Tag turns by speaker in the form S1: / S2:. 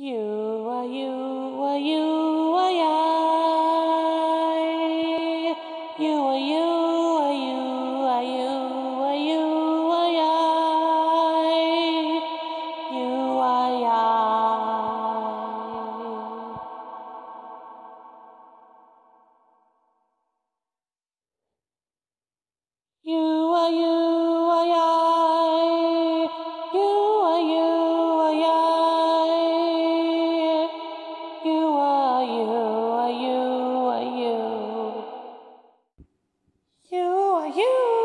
S1: You are you. are you, are you, are you. You are you.